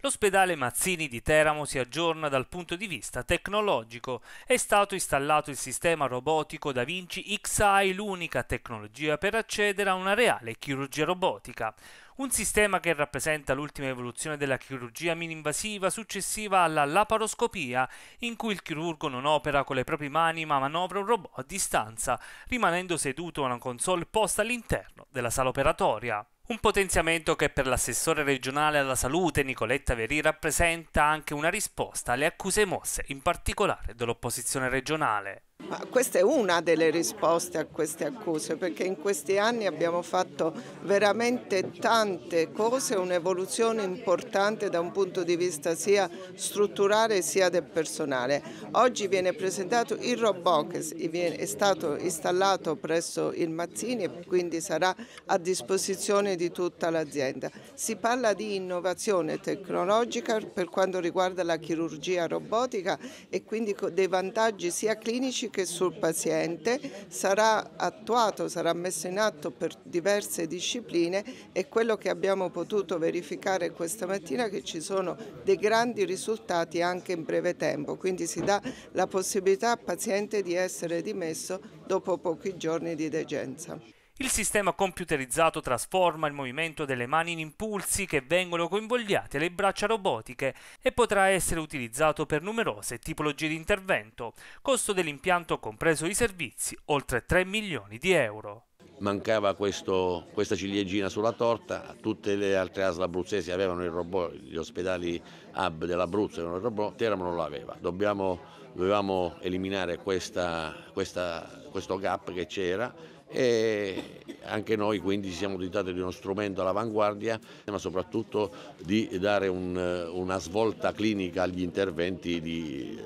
L'ospedale Mazzini di Teramo si aggiorna dal punto di vista tecnologico. È stato installato il sistema robotico Da Vinci XI, l'unica tecnologia per accedere a una reale chirurgia robotica. Un sistema che rappresenta l'ultima evoluzione della chirurgia mini-invasiva successiva alla laparoscopia, in cui il chirurgo non opera con le proprie mani ma manovra un robot a distanza, rimanendo seduto a una console posta all'interno della sala operatoria. Un potenziamento che per l'assessore regionale alla salute Nicoletta Veri rappresenta anche una risposta alle accuse mosse, in particolare dell'opposizione regionale. Ma questa è una delle risposte a queste accuse perché in questi anni abbiamo fatto veramente tante cose, un'evoluzione importante da un punto di vista sia strutturale sia del personale. Oggi viene presentato il robot che è stato installato presso il Mazzini e quindi sarà a disposizione di tutta l'azienda. Si parla di innovazione tecnologica per quanto riguarda la chirurgia robotica e quindi dei vantaggi sia clinici che sul paziente sarà attuato, sarà messo in atto per diverse discipline e quello che abbiamo potuto verificare questa mattina è che ci sono dei grandi risultati anche in breve tempo, quindi si dà la possibilità al paziente di essere dimesso dopo pochi giorni di degenza. Il sistema computerizzato trasforma il movimento delle mani in impulsi che vengono coinvolti alle braccia robotiche e potrà essere utilizzato per numerose tipologie di intervento. Costo dell'impianto compreso i servizi, oltre 3 milioni di euro. Mancava questo, questa ciliegina sulla torta, tutte le altre ASL abruzzesi avevano il robot, gli ospedali hub dell'Abruzzo avevano il robot, Teramo non l'aveva. dovevamo eliminare questa, questa, questo gap che c'era e anche noi quindi ci siamo dotati di uno strumento all'avanguardia, ma soprattutto di dare un, una svolta clinica agli interventi di,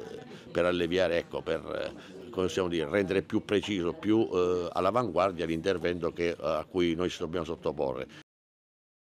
per alleviare, ecco, per dire, rendere più preciso, più eh, all'avanguardia l'intervento a cui noi ci dobbiamo sottoporre.